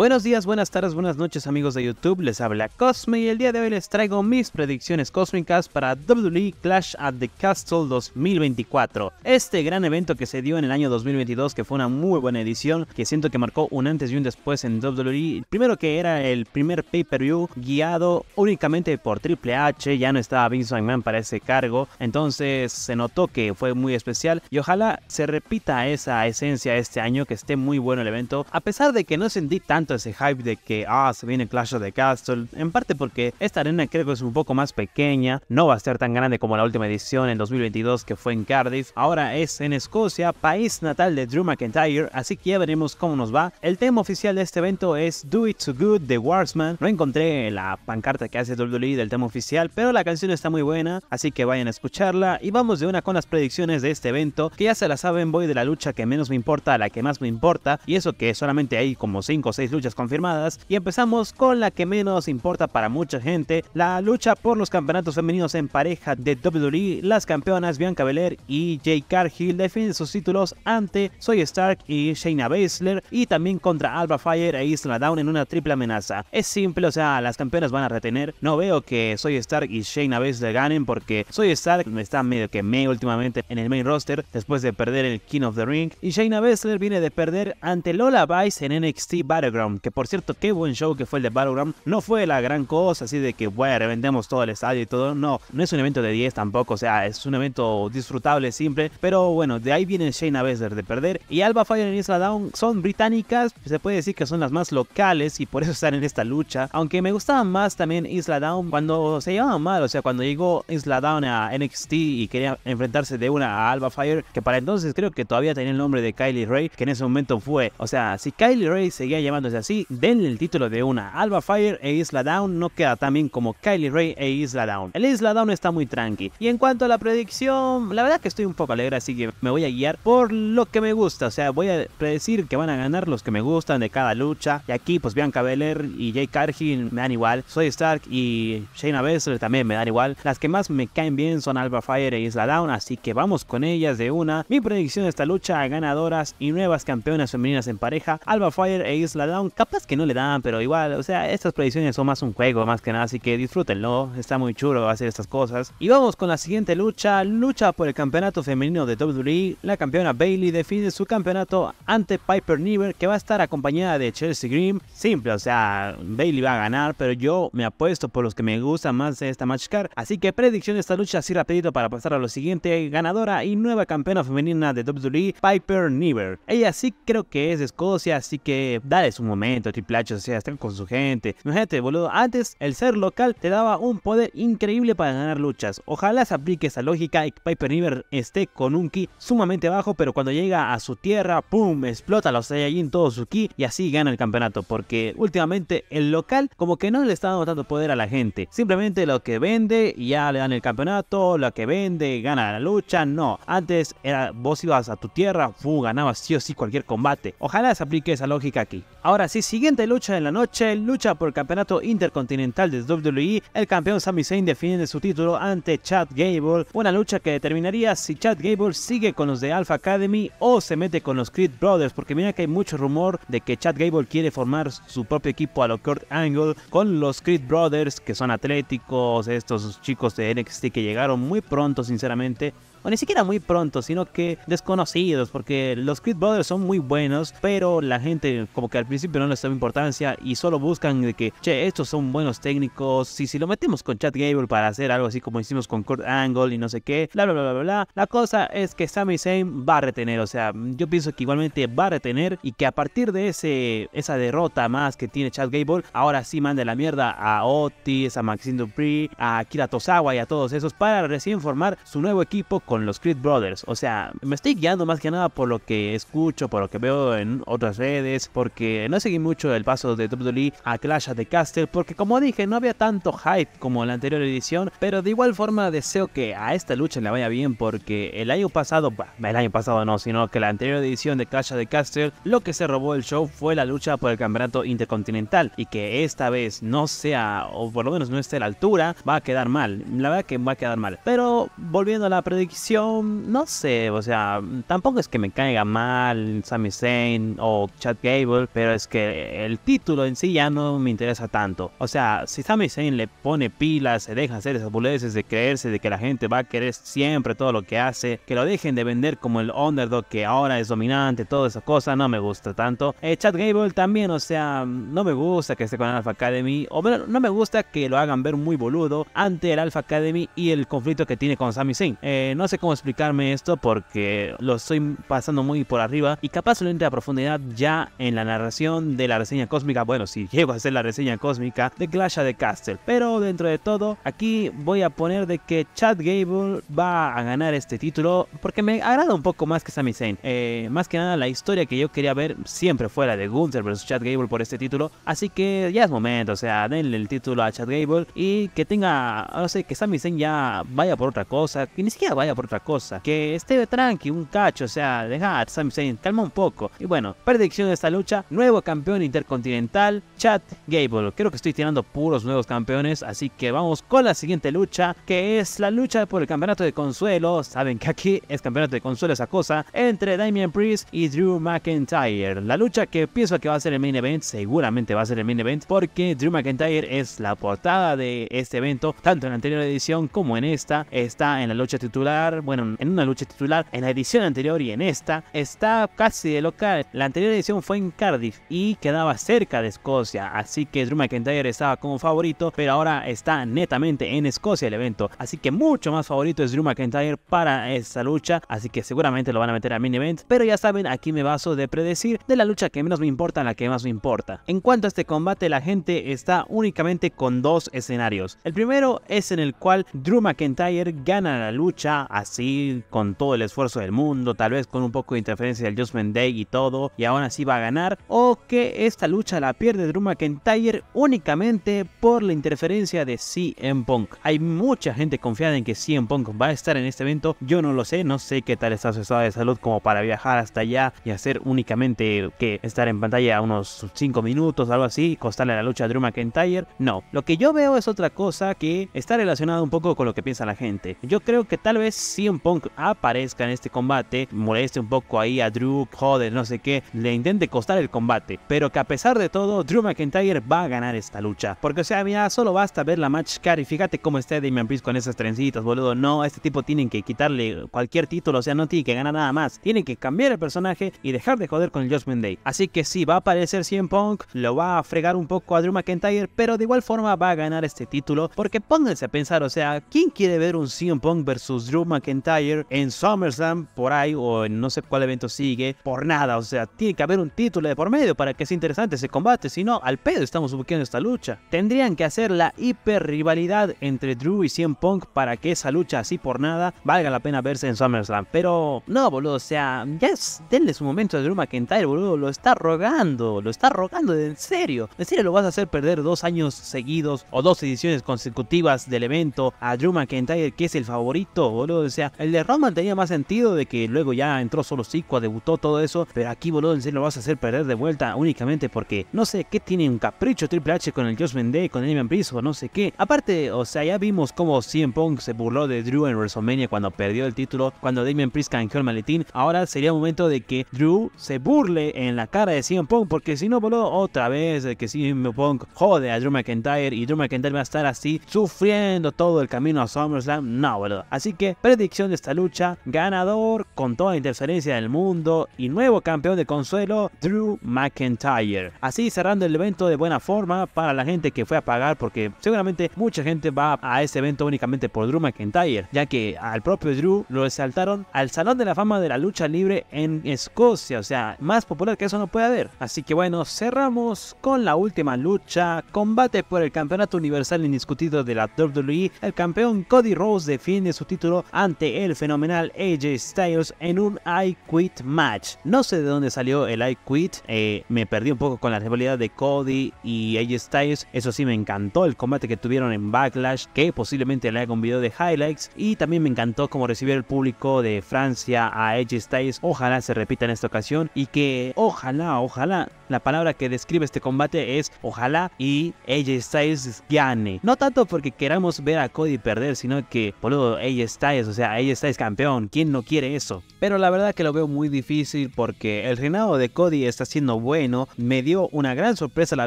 Buenos días, buenas tardes, buenas noches amigos de YouTube, les habla Cosme y el día de hoy les traigo mis predicciones cósmicas para WWE Clash at the Castle 2024. Este gran evento que se dio en el año 2022 que fue una muy buena edición, que siento que marcó un antes y un después en WWE. Primero que era el primer pay-per-view guiado únicamente por Triple H, ya no estaba Vince McMahon para ese cargo, entonces se notó que fue muy especial y ojalá se repita esa esencia este año, que esté muy bueno el evento, a pesar de que no sentí ese hype de que, ah, se viene Clash of the Castle, en parte porque esta arena creo que es un poco más pequeña, no va a ser tan grande como la última edición en 2022 que fue en Cardiff, ahora es en Escocia, país natal de Drew McIntyre, así que ya veremos cómo nos va. El tema oficial de este evento es Do It So Good de Warsman, no encontré la pancarta que hace WWE del tema oficial, pero la canción está muy buena, así que vayan a escucharla y vamos de una con las predicciones de este evento, que ya se la saben, voy de la lucha que menos me importa a la que más me importa, y eso que solamente hay como 5 o 6 luchas confirmadas y empezamos con la que menos importa para mucha gente, la lucha por los campeonatos femeninos en pareja de WWE, las campeonas Bianca Belair y Jay Cargill defienden sus títulos ante Soy Stark y Shayna Baszler y también contra Alba Fire e Isla Down en una triple amenaza. Es simple, o sea, las campeonas van a retener, no veo que Soy Stark y Shayna Baszler ganen porque Soy Stark está medio que me últimamente en el main roster después de perder el King of the Ring y Shayna Baszler viene de perder ante Lola Vice en NXT Battleground que por cierto, qué buen show que fue el de Battleground. No fue la gran cosa, así de que, bueno, revendemos todo el estadio y todo. No, no es un evento de 10 tampoco, o sea, es un evento disfrutable, simple. Pero bueno, de ahí viene Shayna Baszler de perder. Y Alba Fire y Isla Down son británicas, se puede decir que son las más locales y por eso están en esta lucha. Aunque me gustaban más también Isla Down cuando se llevaban mal, o sea, cuando llegó Isla Down a NXT y quería enfrentarse de una a Alba Fire, que para entonces creo que todavía tenía el nombre de Kylie Ray, que en ese momento fue, o sea, si Kylie Ray seguía llamando así, denle el título de una. Alba Fire e Isla Down no queda tan bien como Kylie Ray e Isla Down. El Isla Down está muy tranqui. Y en cuanto a la predicción, la verdad que estoy un poco alegre, así que me voy a guiar por lo que me gusta. O sea, voy a predecir que van a ganar los que me gustan de cada lucha. Y aquí, pues Bianca Belair y Jay Cargill me dan igual. Soy Stark y Shayna Baszler también me dan igual. Las que más me caen bien son Alba Fire e Isla Down, así que vamos con ellas de una. Mi predicción de esta lucha, ganadoras y nuevas campeonas femeninas en pareja, Alba Fire e Isla Down capaz que no le dan, pero igual, o sea, estas predicciones son más un juego, más que nada, así que disfrútenlo, está muy chulo hacer estas cosas. Y vamos con la siguiente lucha, lucha por el campeonato femenino de WWE, la campeona Bailey define su campeonato ante Piper Niver, que va a estar acompañada de Chelsea Green, simple, o sea, Bailey va a ganar, pero yo me apuesto por los que me gustan más de esta match card, así que predicción de esta lucha así rapidito para pasar a lo siguiente, ganadora y nueva campeona femenina de WWE, Piper Niver. Ella sí creo que es de Escocia, así que dale su momento, Triple H, o sea, están con su gente. Imagínate, boludo, antes el ser local te daba un poder increíble para ganar luchas. Ojalá se aplique esa lógica y Piper Niver esté con un ki sumamente bajo, pero cuando llega a su tierra, ¡pum! explota los Saiyajin todo su ki y así gana el campeonato. Porque últimamente el local como que no le está dando tanto poder a la gente. Simplemente lo que vende ya le dan el campeonato, lo que vende gana la lucha. No, antes era vos ibas a tu tierra, ¡pum! ganabas sí o sí cualquier combate. Ojalá se aplique esa lógica aquí. Ahora sí, siguiente lucha de la noche, lucha por el campeonato intercontinental de WWE. El campeón Sami Zayn defiende su título ante Chad Gable. Una lucha que determinaría si Chad Gable sigue con los de Alpha Academy o se mete con los Creed Brothers. Porque mira que hay mucho rumor de que Chad Gable quiere formar su propio equipo a lo Kurt Angle con los Creed Brothers, que son atléticos, estos chicos de NXT que llegaron muy pronto, sinceramente o ni siquiera muy pronto, sino que desconocidos, porque los Creed Brothers son muy buenos, pero la gente como que al principio no les da importancia y solo buscan de que, che, estos son buenos técnicos, y si lo metemos con Chad Gable para hacer algo así como hicimos con Kurt Angle y no sé qué, bla bla bla bla bla, la cosa es que Sami Zayn va a retener, o sea, yo pienso que igualmente va a retener y que a partir de ese esa derrota más que tiene Chad Gable, ahora sí mande la mierda a Otis, a Maxine Dupree, a Kira Tosawa y a todos esos para recién formar su nuevo equipo con los Creed Brothers. O sea, me estoy guiando más que nada por lo que escucho, por lo que veo en otras redes, porque no seguí mucho el paso de WWE a Clash of the Castle, porque como dije, no había tanto hype como en la anterior edición, pero de igual forma deseo que a esta lucha le vaya bien, porque el año pasado, el año pasado no, sino que la anterior edición de Clash of the Castle, lo que se robó el show fue la lucha por el campeonato intercontinental, y que esta vez no sea, o por lo menos no esté a la altura, va a quedar mal. La verdad que va a quedar mal. Pero volviendo a la predicción, no sé, o sea, tampoco es que me caiga mal Sami Zayn o Chad Gable, pero es que el título en sí ya no me interesa tanto. O sea, si Sami Zayn le pone pilas, se deja hacer esas boludeces de creerse de que la gente va a querer siempre todo lo que hace, que lo dejen de vender como el underdog que ahora es dominante, toda esa cosa, no me gusta tanto. Eh, Chad Gable también, o sea, no me gusta que esté con Alpha Academy, o no me gusta que lo hagan ver muy boludo ante el Alpha Academy y el conflicto que tiene con Sami Zayn. Eh, no sé cómo explicarme esto porque lo estoy pasando muy por arriba y capaz lo entre a profundidad ya en la narración de la reseña cósmica. Bueno, si llego a hacer la reseña cósmica de Clash of the Castle. Pero dentro de todo, aquí voy a poner de que Chad Gable va a ganar este título porque me agrada un poco más que Sami Zayn. Eh, más que nada la historia que yo quería ver siempre fuera de Gunther vs Chad Gable por este título. Así que ya es momento, o sea, denle el título a Chad Gable y que tenga, no sé, que Sami Zayn ya vaya por otra cosa, que ni siquiera vaya otra cosa, que esté tranqui, un cacho, o sea, deja a Sami Zayn, calma un poco. Y bueno, predicción de esta lucha, nuevo campeón intercontinental, Chad Gable. Creo que estoy tirando puros nuevos campeones, así que vamos con la siguiente lucha, que es la lucha por el campeonato de consuelo. Saben que aquí es campeonato de consuelo esa cosa, entre Damian Priest y Drew McIntyre. La lucha que pienso que va a ser el main event, seguramente va a ser el main event, porque Drew McIntyre es la portada de este evento, tanto en la anterior edición como en esta. Está en la lucha titular, bueno, en una lucha titular, en la edición anterior y en esta. Está casi de local. La anterior edición fue en Cardiff y quedaba cerca de Escocia, así que Drew McIntyre estaba como favorito, pero ahora está netamente en Escocia el evento. Así que mucho más favorito es Drew McIntyre para esta lucha, así que seguramente lo van a meter a main event. Pero ya saben, aquí me baso de predecir de la lucha que menos me importa a la que más me importa. En cuanto a este combate, la gente está únicamente con dos escenarios. El primero es en el cual Drew McIntyre gana la lucha así con todo el esfuerzo del mundo, tal vez con un poco de interferencia del Judgment Day y todo, y aún así va a ganar, o que esta lucha la pierde Drew McIntyre únicamente por la interferencia de CM Punk. Hay mucha gente confiada en que CM Punk va a estar en este evento, yo no lo sé, no sé qué tal está su estado de salud como para viajar hasta allá y hacer únicamente que estar en pantalla unos 5 minutos, algo así, costarle la lucha a Drew McIntyre. No, lo que yo veo es otra cosa que está relacionada un poco con lo que piensa la gente. Yo creo que tal vez CM Punk aparezca en este combate, moleste un poco ahí a Drew, joder, no sé qué, le intente costar el combate, pero que a pesar de todo, Drew McIntyre va a ganar esta lucha. Porque, o sea, mira, solo basta ver la match car y fíjate cómo está Damian Priest con esas trencitas, boludo. No, este tipo tienen que quitarle cualquier título, o sea, no tiene que ganar nada más. Tienen que cambiar el personaje y dejar de joder con el Judgment Day. Así que sí, va a aparecer CM Punk, lo va a fregar un poco a Drew McIntyre, pero de igual forma va a ganar este título. Porque pónganse a pensar, o sea, ¿quién quiere ver un CM Punk versus Drew McIntyre en SummerSlam por ahí o en no sé cuál evento sigue? Por nada, o sea, tiene que haber un título de por medio para que sea interesante ese combate, si no, al pedo estamos buscando esta lucha. Tendrían que hacer la hiper rivalidad entre Drew y CM Punk para que esa lucha así por nada valga la pena verse en SummerSlam. Pero no, boludo, o sea, ya es, denle su momento a Drew McIntyre, boludo, lo está rogando, lo está rogando en serio. En serio lo vas a hacer perder dos años seguidos o dos ediciones consecutivas del evento a Drew McIntyre, que es el favorito, boludo. O sea, el de Roman tenía más sentido de que luego ya entró solo Sikoa, debutó todo eso, pero aquí, boludo, en serio lo vas a hacer perder de vuelta únicamente porque no sé qué tiene un capricho Triple H con el Judgment Day, con Damian Priest o no sé qué. Aparte, o sea, ya vimos cómo CM Punk se burló de Drew en WrestleMania cuando perdió el título, cuando Damian Priest canjeó el maletín. Ahora sería momento de que Drew se burle en la cara de CM Punk, porque si no, boludo, otra vez que CM Punk jode a Drew McIntyre y Drew McIntyre va a estar así sufriendo todo el camino a SummerSlam. No, boludo. Así que predicción de esta lucha, ganador con toda la interferencia del mundo y nuevo campeón de consuelo, Drew McIntyre. Así cerrando el evento de buena forma para la gente que fue a pagar, porque seguramente mucha gente va a ese evento únicamente por Drew McIntyre, ya que al propio Drew lo resaltaron al Salón de la Fama de la Lucha Libre en Escocia, o sea, más popular que eso no puede haber. Así que bueno, cerramos con la última lucha, combate por el campeonato universal indiscutido de la WWE. El campeón Cody Rhodes defiende su título ante el fenomenal AJ Styles en un I Quit match. No sé de dónde salió el I Quit, eh, me perdí un poco con la rivalidad de Cody y AJ Styles. Eso sí, me encantó el combate que tuvieron en Backlash, que posiblemente le haga un video de highlights. Y también me encantó cómo recibió el público de Francia a AJ Styles. Ojalá se repita en esta ocasión y que ojalá, ojalá la palabra que describe este combate es ojalá y AJ Styles gane. No tanto porque queramos ver a Cody perder, sino que, boludo, AJ Styles, o sea, AJ Styles campeón, ¿quién no quiere eso? Pero la verdad que lo veo muy difícil porque el reinado de Cody está siendo bueno, me dio una gran sorpresa la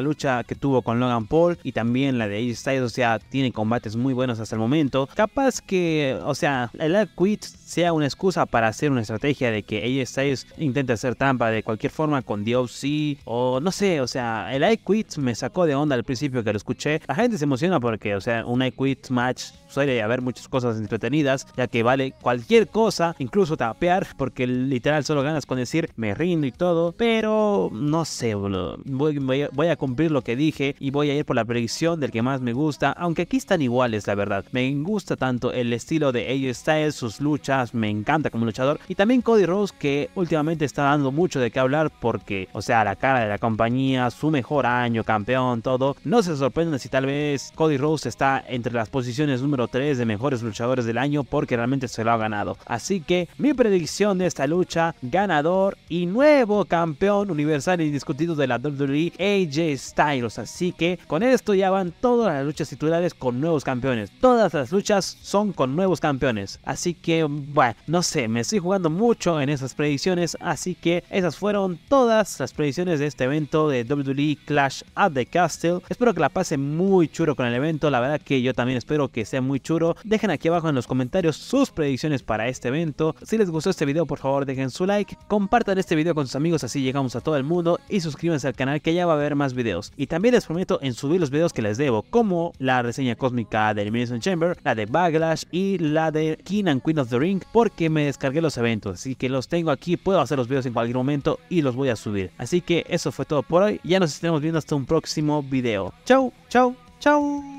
lucha que tuvo con Logan Paul y también la de AJ Styles, o sea, tiene combates muy buenos hasta el momento. Capaz que, o sea, el Quit sea una excusa para hacer una estrategia de que AJ Styles intente hacer trampa de cualquier forma con DOC o no sé, o sea, el I Quit me sacó de onda al principio que lo escuché. La gente se emociona porque, o sea, un I Quit match suele haber muchas cosas entretenidas, ya que vale cualquier cosa, incluso tapear, porque literal solo ganas con decir me rindo y todo, pero no sé, boludo. Voy, voy, a cumplir lo que dije y voy a ir por la predicción del que más me gusta, aunque aquí están iguales, la verdad. Me gusta tanto el estilo de AJ Styles, sus luchas, me encanta como luchador, y también Cody Rose, que últimamente está dando mucho de qué hablar porque, o sea, la cara de la compañía, su mejor año, campeón, todo. No se sorprendan si tal vez Cody Rose está entre las posiciones número 3 de mejores luchadores del año porque realmente se lo ha ganado. Así que mi predicción de esta lucha, ganador y nuevo campeón universal indiscutido de la WWE, AJ Styles. Así que con esto ya van todas las luchas titulares con nuevos campeones. Todas las luchas son con nuevos campeones. Así que, bueno, no sé, me estoy jugando mucho en esas predicciones. Así que esas fueron todas las predicciones de este evento de WWE Clash at the Castle. Espero que la pasen muy chulo con el evento. La verdad que yo también espero que sea muy churo. Dejen aquí abajo en los comentarios sus predicciones para este evento. Si les gustó este video, por favor dejen su like, compartan este video con sus amigos así llegamos a todo el mundo y suscríbanse al canal que ya va a haber más videos. Y también les prometo en subir los videos que les debo, como la reseña cósmica de Elimination Chamber, la de Backlash y la de King and Queen of the Ring, porque me descargué los eventos, así que los tengo aquí, puedo hacer los videos en cualquier momento y los voy a subir. Así que eso fue todo por hoy, ya nos estaremos viendo hasta un próximo video. Chau, chau, chau.